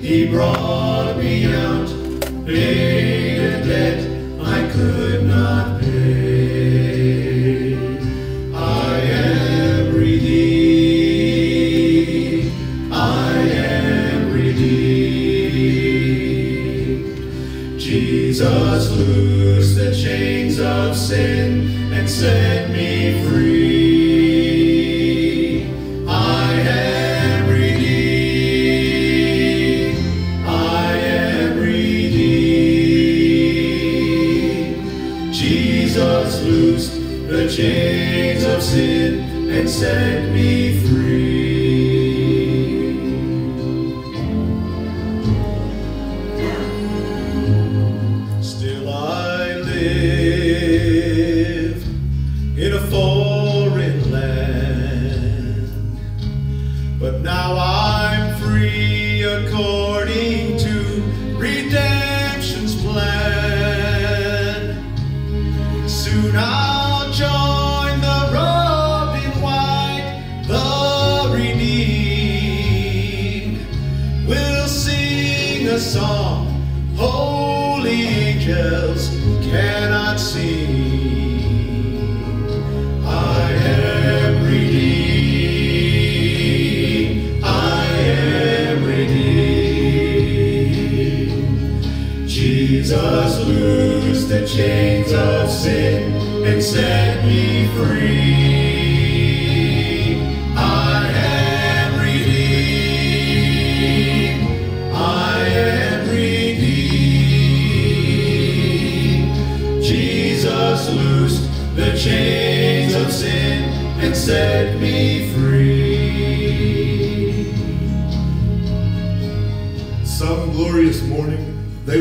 He brought me out, loosed the chains of sin and set me free. Song holy angels cannot sing. I am redeemed. I am redeemed. Jesus loosed the chains of sin and set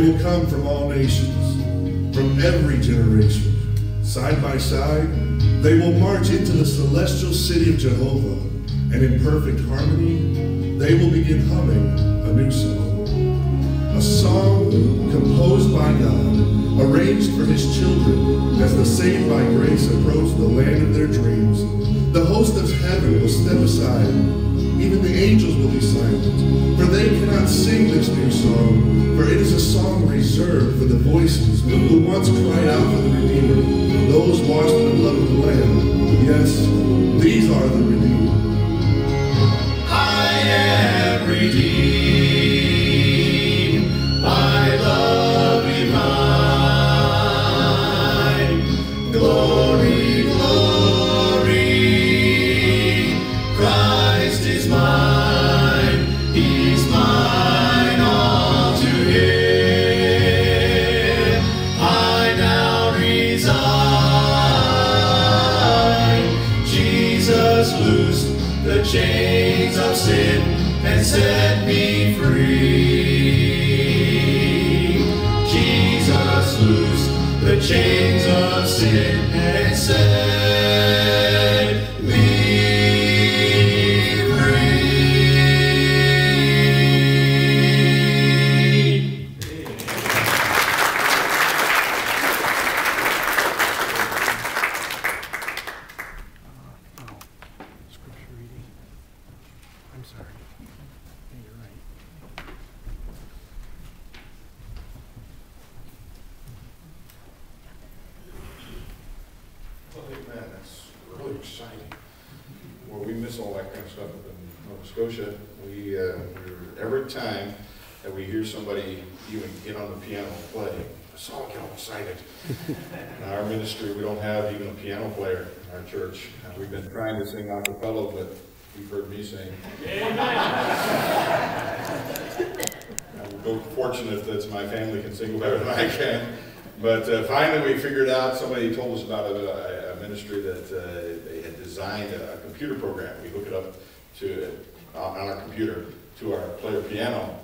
will come from all nations, from every generation. Side by side, they will march into the celestial city of Jehovah, and in perfect harmony, they will begin humming a new song. A song composed by God, arranged for his children as the saved by grace approach the land of their dreams. The host of heaven will step aside even the angels will be silent, for they cannot sing this new song, for for the voices who once cried out for the miss all that kind of stuff up in Nova Scotia. We, uh, every time that we hear somebody even get on the piano and play, us all get all excited. In our ministry, we don't have even a piano player in our church. We've been trying to sing a cappella, but you've heard me sing. I'm so fortunate that my family can sing better than I can. But uh, finally, we figured out, somebody told us about a, a ministry that uh, they had designed a, a computer program. We hook it up to, uh, on our computer, to our player piano.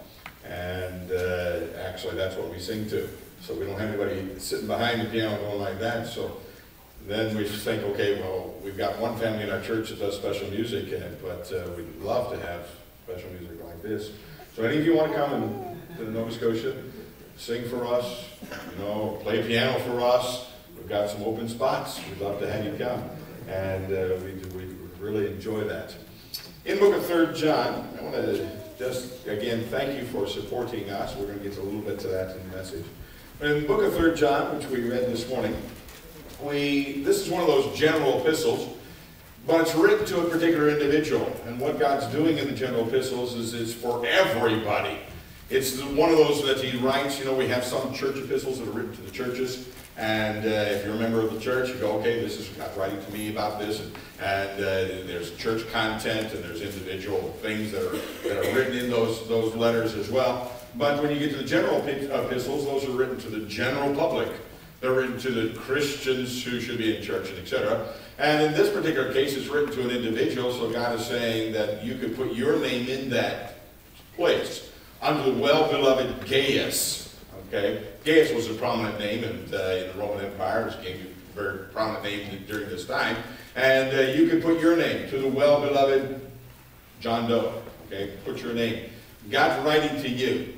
And uh, actually, that's what we sing to. So we don't have anybody sitting behind the piano going like that, so then we think, okay, well, we've got one family in our church that does special music, and, but uh, we'd love to have special music like this. So any of you want to come to Nova Scotia, sing for us, you know, play piano for us, we've got some open spots, we'd love to have you come. And uh, we, we really enjoy that. In book of Third John, I want to just, again, thank you for supporting us. We're going to get a little bit to that in the message. But in the book of Third John, which we read this morning, we this is one of those general epistles, but it's written to a particular individual. And what God's doing in the general epistles is it's for everybody. It's one of those that he writes. You know, we have some church epistles that are written to the churches. And uh, if you're a member of the church, you go, okay, this is God's writing to me about this. And, uh, there's church content and there's individual things that are, that are written in those, those letters as well. But when you get to the general epistles, those are written to the general public. They're written to the Christians who should be in church and etc. And in this particular case, it's written to an individual, so God is saying that you could put your name in that place. Under the well-beloved Gaius. Okay? Gaius was a prominent name in, uh, the Roman Empire. It became a very prominent name during this time. And uh, you can put your name to the well-beloved John Doe. Okay? Put your name. God's writing to you.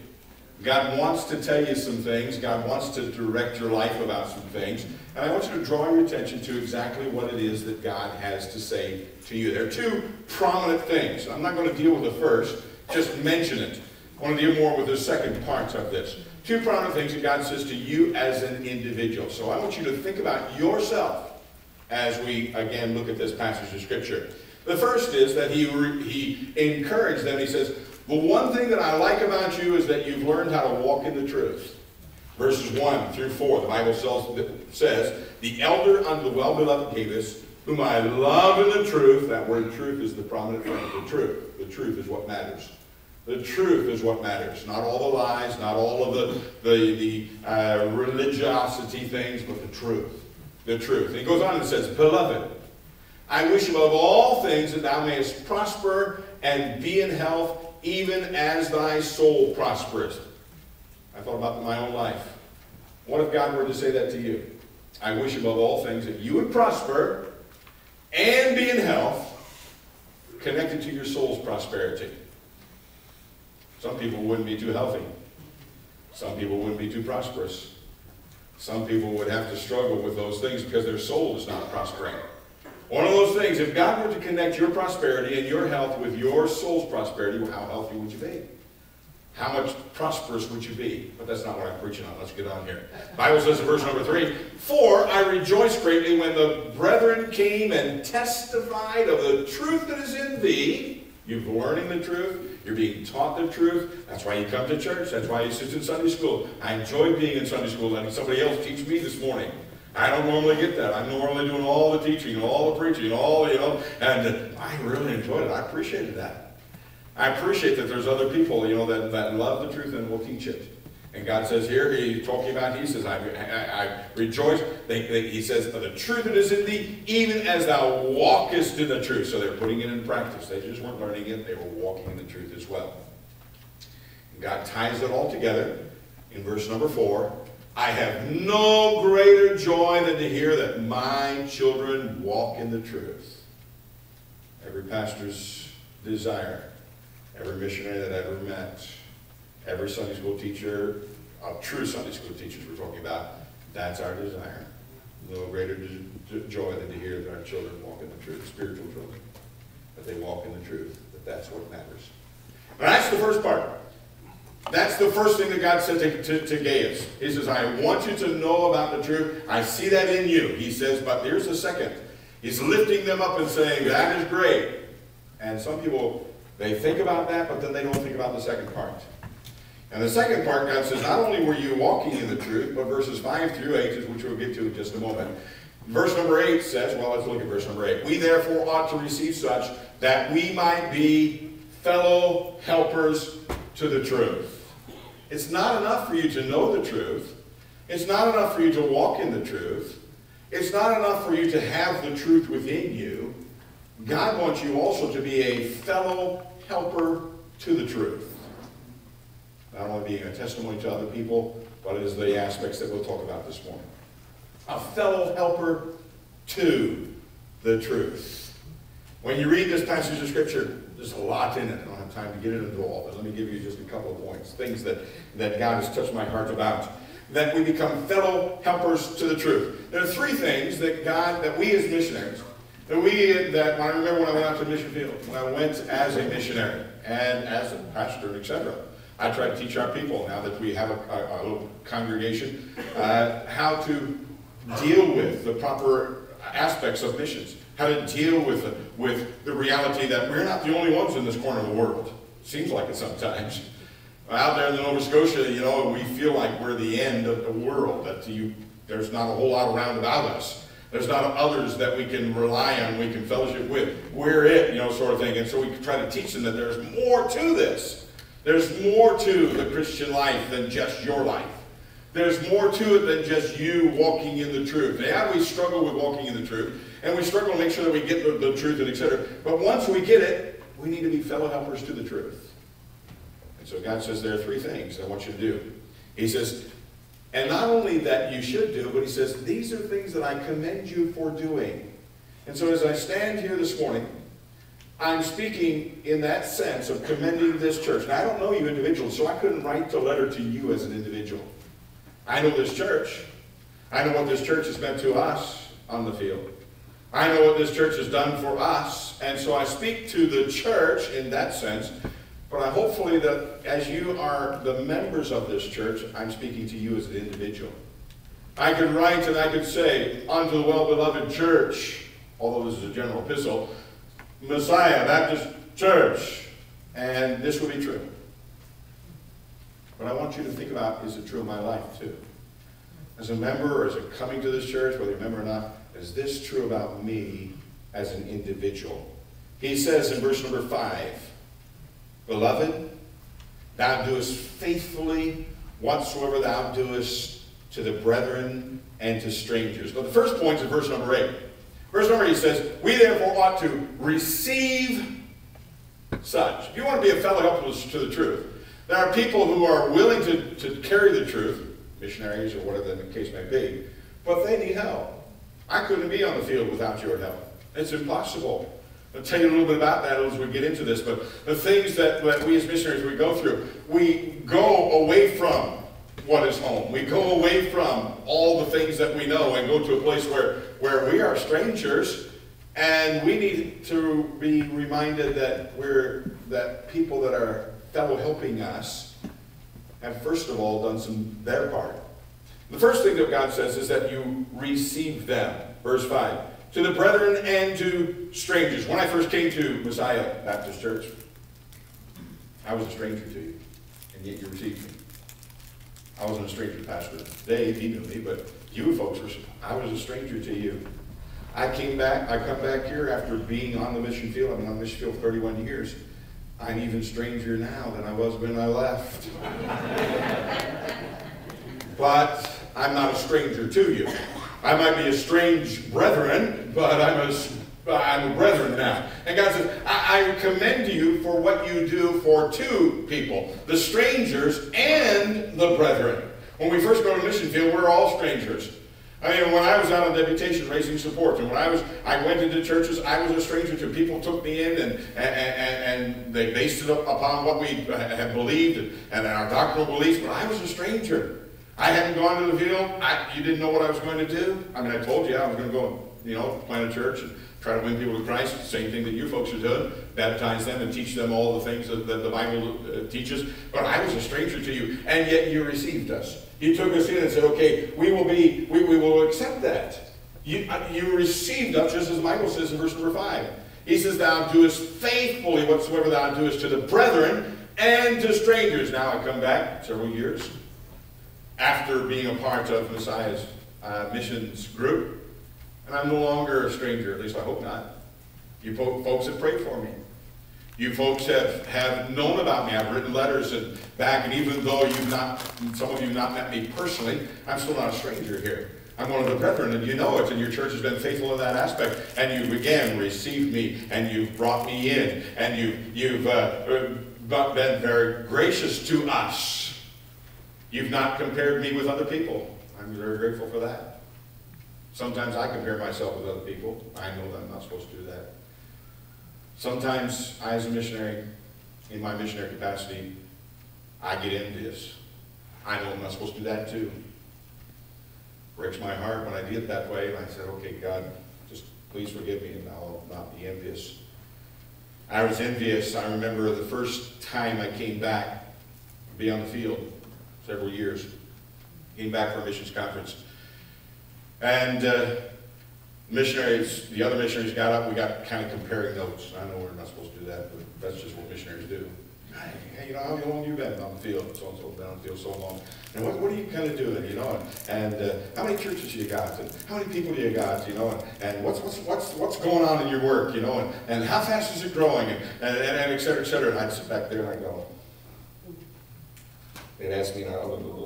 God wants to tell you some things. God wants to direct your life about some things. And I want you to draw your attention to exactly what it is that God has to say to you. There are two prominent things. I'm not going to deal with the first, just mention it. I want to deal more with the second part of this. Two prominent things that God says to you as an individual. So I want you to think about yourself as we, again, look at this passage of Scripture. The first is that he, he encouraged them. He says, the one thing that I like about you is that you've learned how to walk in the truth. Verses 1 through 4, the Bible says, The elder unto the well-beloved Gaius, whom I love in the truth. That word truth is the prominent thing. The truth. The truth is what matters. The truth is what matters. Not all the lies, not all of the, the, the uh, religiosity things, but the truth. The truth. And he goes on and says, Beloved, I wish above all things that thou mayest prosper and be in health, even as thy soul prospereth. I thought about my own life. What if God were to say that to you? I wish above all things that you would prosper and be in health, connected to your soul's prosperity. Some people wouldn't be too healthy. Some people wouldn't be too prosperous. Some people would have to struggle with those things because their soul is not prospering. One of those things, if God were to connect your prosperity and your health with your soul's prosperity, well, how healthy would you be? How much prosperous would you be? But that's not what I'm preaching on. Let's get on here. Bible says in verse number three, For I rejoiced greatly when the brethren came and testified of the truth that is in thee. You're learning the truth. You're being taught the truth. That's why you come to church. That's why you sit in Sunday school. I enjoy being in Sunday school, letting somebody else teach me this morning. I don't normally get that. I'm normally doing all the teaching and all the preaching and all, you know, and I really enjoyed it. I appreciated that. I appreciate that there's other people, you know, that, that love the truth and will teach it. And God says here, he's talking about, he says, I, I, I rejoice. They, they, he says, the truth that is in thee, even as thou walkest in the truth. So they're putting it in practice. They just weren't learning it, they were walking in the truth as well. And God ties it all together in verse number four. I have no greater joy than to hear that my children walk in the truth. Every pastor's desire, every missionary that I've ever met, every Sunday school teacher, uh, true Sunday school teachers we're talking about, that's our desire. No greater joy than to hear that our children walk in the truth, spiritual children, that they walk in the truth, that that's what matters. But that's the first part. That's the first thing that God said to, to, to Gaius. He says, I want you to know about the truth. I see that in you. He says, but here's the second. He's lifting them up and saying, that is great. And some people, they think about that, but then they don't think about the second part. And the second part, God says, not only were you walking in the truth, but verses 5 through 8, which we'll get to in just a moment. Verse number 8 says, well, let's look at verse number 8. We therefore ought to receive such that we might be fellow helpers to the truth. It's not enough for you to know the truth. It's not enough for you to walk in the truth. It's not enough for you to have the truth within you. God wants you also to be a fellow helper to the truth. Not only being a testimony to other people, but it is the aspects that we'll talk about this morning? A fellow helper to the truth. When you read this passage of Scripture, there's a lot in it. I don't have time to get into all, but let me give you just a couple of points, things that, that God has touched my heart about. That we become fellow helpers to the truth. There are three things that God, that we as missionaries, that we, that I remember when I went out to the mission field, when I went as a missionary and as a pastor, and etc. I try to teach our people now that we have a, a, a little congregation uh, how to deal with the proper aspects of missions, how to deal with, with the reality that we're not the only ones in this corner of the world. Seems like it sometimes. Out there in the Nova Scotia, you know, we feel like we're the end of the world, that you, there's not a whole lot around about us. There's not others that we can rely on, we can fellowship with. We're it, you know, sort of thing. And so we try to teach them that there's more to this. There's more to the Christian life than just your life. There's more to it than just you walking in the truth. Yeah, we struggle with walking in the truth, and we struggle to make sure that we get the, the truth and etc. But once we get it, we need to be fellow helpers to the truth. And so God says there are three things I want you to do. He says, and not only that you should do, but he says, these are things that I commend you for doing. And so as I stand here this morning, I'm speaking in that sense of commending this church. Now, I don't know you individually, so I couldn't write the letter to you as an individual. I know this church. I know what this church has meant to us on the field. I know what this church has done for us. And so I speak to the church in that sense. But I hopefully that as you are the members of this church, I'm speaking to you as an individual. I could write and I could say, unto the well-beloved church, although this is a general epistle, Messiah Baptist Church. And this will be true. But I want you to think about, is it true in my life too? As a member or as a coming to this church, whether you're a member or not, is this true about me as an individual? He says in verse number five, Beloved, thou doest faithfully whatsoever thou doest to the brethren and to strangers. But the first point is in verse number eight. Verse number eight says, We therefore ought to receive such. If you want to be a fellow helper to the truth, there are people who are willing to, to carry the truth, missionaries or whatever the case may be, but they need help. I couldn't be on the field without your help. It's impossible. I'll tell you a little bit about that as we get into this, but the things that, that we as missionaries we go through, we go away from what is home. We go away from all the things that we know and go to a place where, where we are strangers and we need to be reminded that we're that people that are fellow helping us have first of all done some their part. The first thing that God says is that you receive them. Verse 5. To the brethren and to strangers. When I first came to Messiah Baptist Church, I was a stranger to you, and yet you received me. I wasn't a stranger to Pastor Dave, he knew me, but you folks were, I was a stranger to you. I came back, I come back here after being on the mission field. I've been on the mission field for 31 years. I'm even stranger now than I was when I left. but I'm not a stranger to you. I might be a strange brethren, but I'm a, I'm a brethren now. And God says, I, I commend you for what you do for two people, the strangers and the brethren. When we first go to mission field, we're all strangers. I mean, when I was out on deputation raising support, and when I was, I went into churches, I was a stranger to. People took me in, and and, and, and they based it upon what we had believed and, and our doctrinal beliefs. But I was a stranger. I hadn't gone to the field. I, you didn't know what I was going to do. I mean, I told you I was going to go, you know, plant a church and try to win people to Christ. Same thing that you folks are doing. Baptize them and teach them all the things that, that the Bible uh, teaches. But I was a stranger to you, and yet you received us. You took us in and said, okay, we will be, we, we will accept that. You, uh, you received us, just as the Bible says in verse number 5. He says, Thou doest faithfully whatsoever thou doest to the brethren and to strangers. Now I come back several years after being a part of Messiah's uh, missions group, and I'm no longer a stranger, at least I hope not. You folks have prayed for me. You folks have, have known about me. I've written letters and back, and even though you've not, some of you have not met me personally, I'm still not a stranger here. I'm one of the brethren, and you know it, and your church has been faithful in that aspect. And you've again received me, and you've brought me in, and you, you've uh, been very gracious to us. You've not compared me with other people. I'm very grateful for that. Sometimes I compare myself with other people. I know that I'm not supposed to do that. Sometimes I, as a missionary, in my missionary capacity, I get envious. I know I'm not supposed to do that too. Breaks my heart when I did it that way, and I said, okay, God, just please forgive me, and I'll not be envious. I was envious. I remember the first time I came back, be on the field, several years. Came back for a missions conference. And uh, missionaries, the other missionaries got up, we got kind of comparing notes. I know we're not supposed to do that, but that's just what missionaries do. Hey, you know, how long you been on the field? So and so been on the field so long. And what, what are you kind of doing, you know? And, uh, how many churches you got? And how many people do you got, you know? And, and what's, what's, what's, what's going on in your work, you know? And, and how fast is it growing? And, and, and, and et cetera, et cetera. And I'd sit back there and I'd go, They'd ask me, and I know.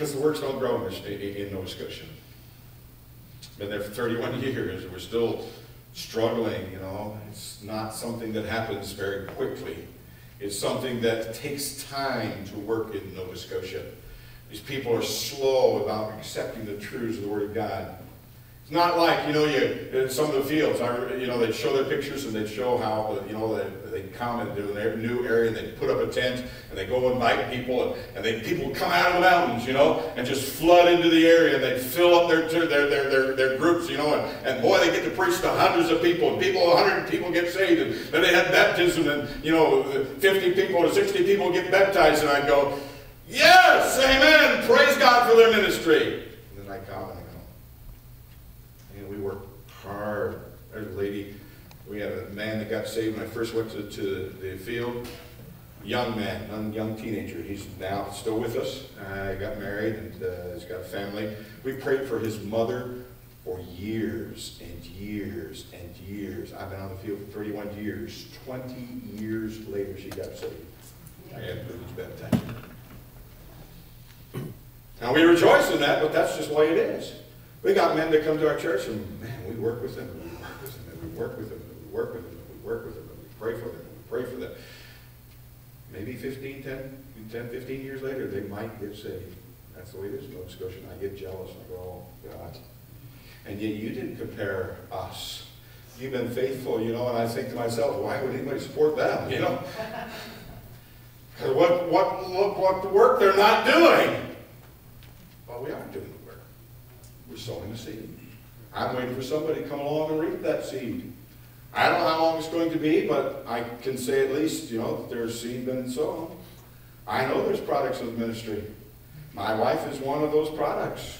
Because the works don't grow in, in Nova Scotia. Been there for 31 years, we're still struggling, you know. It's not something that happens very quickly. It's something that takes time to work in Nova Scotia. These people are slow about accepting the truths of the Word of God. Not like, you know, you, some of the fields, I, you know, they'd show their pictures and they'd show how, you know, they, they'd come into a new area and they'd put up a tent and they go invite people and, and they, people come out of the mountains, you know, and just flood into the area and they'd fill up their, their, their, their, their groups, you know, and, and boy, they get to preach to hundreds of people and people, 100 people get saved and then they had baptism and, you know, 50 people or 60 people get baptized and I'd go, yes, amen, praise God for their ministry. And then I come and I we worked hard. There's a lady, we had a man that got saved when I first went to, to the field. Young man, young teenager. He's now still with us. Uh, got married and uh, he's got a family. We prayed for his mother for years and years and years. I've been on the field for 31 years. 20 years later, she got saved. I had privilege baptized. Now we rejoice in that, but that's just the way it is. We got men that come to our church and, man, we work with them, and we work with them, and we work with them, and we work with them, and we work with them, and we pray for them, and we pray for them. Maybe 15, 10, 10, 15 years later, they might get saved. That's the way it is in Nova Scotia. And I get jealous. I go, oh, God. And yet you didn't compare us. You've been faithful, you know, and I think to myself, why would anybody support them, you know? what, what, look what work they're not doing. Well, we are doing we're sowing a seed. I'm waiting for somebody to come along and reap that seed. I don't know how long it's going to be, but I can say at least, you know, there's seed been sown. I know there's products of ministry. My wife is one of those products.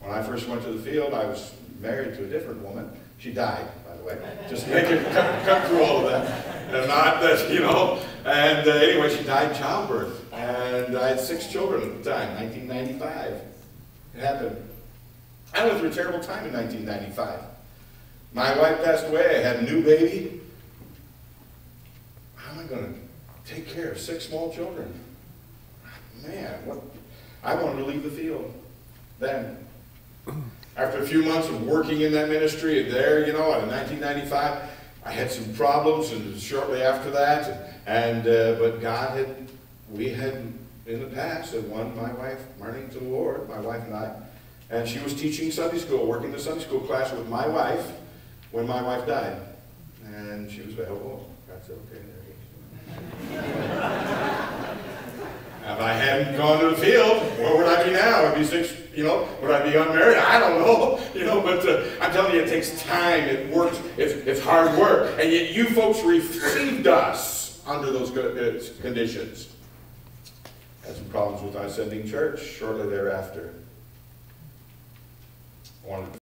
When I first went to the field, I was married to a different woman. She died, by the way. Just make it cut, cut through all of that. And not that, you know. And uh, anyway, she died childbirth. And I had six children at the time, 1995. It happened I went through a terrible time in 1995. My wife passed away. I had a new baby. How am I going to take care of six small children? Man, what? I wanted to leave the field then. After a few months of working in that ministry there, you know, in 1995, I had some problems, and shortly after that, and, uh, but God had, we had in the past had won my wife, Marlene, to the Lord, my wife and I. And she was teaching Sunday school, working the Sunday school class with my wife when my wife died. And she was available. Said, okay, If I hadn't gone to the field, where would I be now? I'd be six, you know, would I be unmarried? I don't know, you know, but uh, I'm telling you, it takes time, it works, it's, it's hard work. And yet you folks received us under those uh, conditions. Had some problems with our sending church shortly thereafter. Wanted